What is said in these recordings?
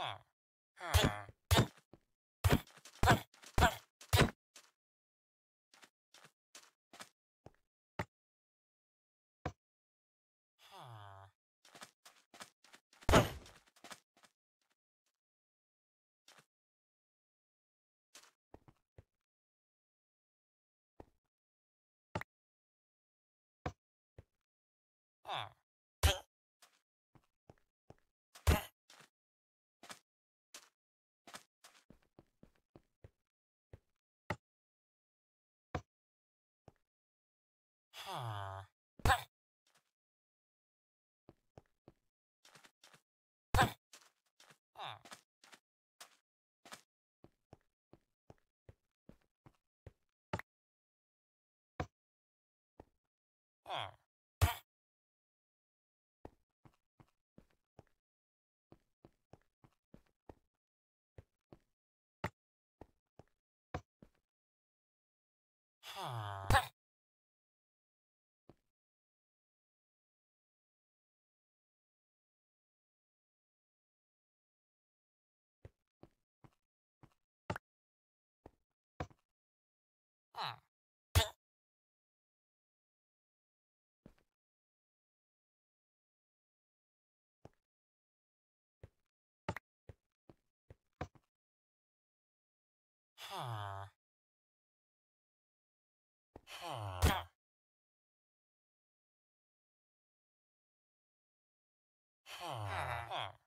are. Huh. Ah. はあ。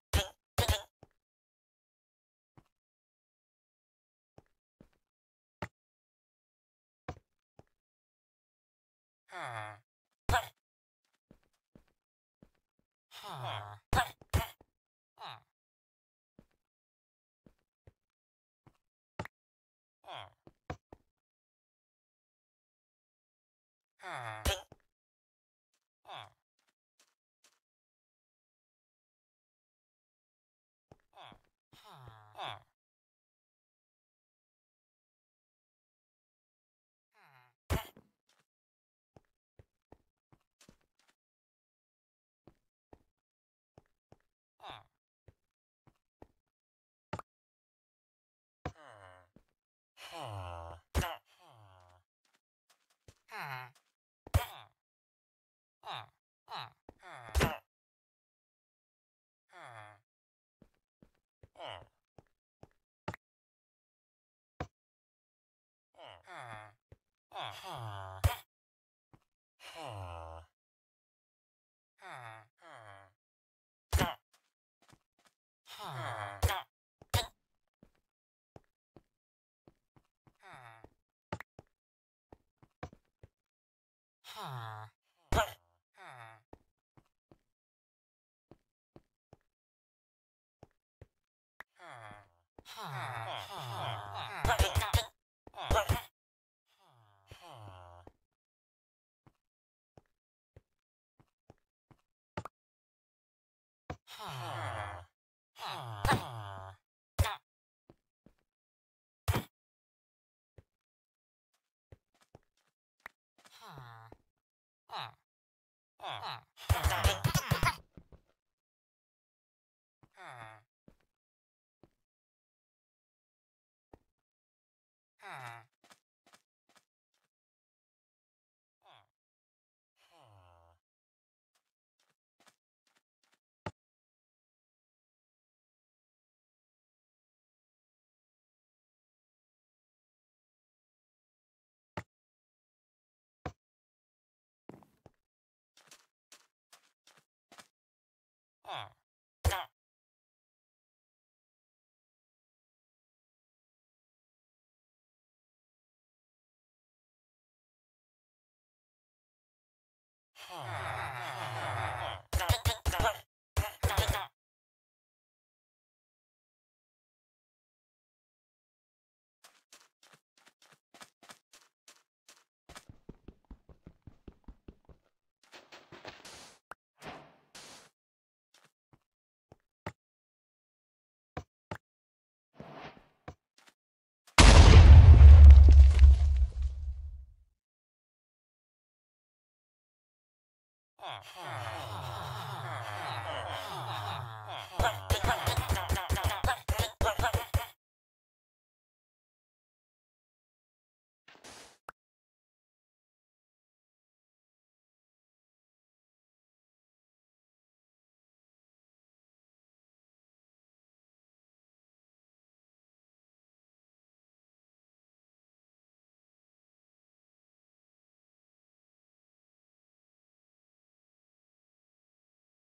Ah. ha ha ha ha ha ha ha ha ha Ha. Huh. Huh. Ah. Oh. ah, ah.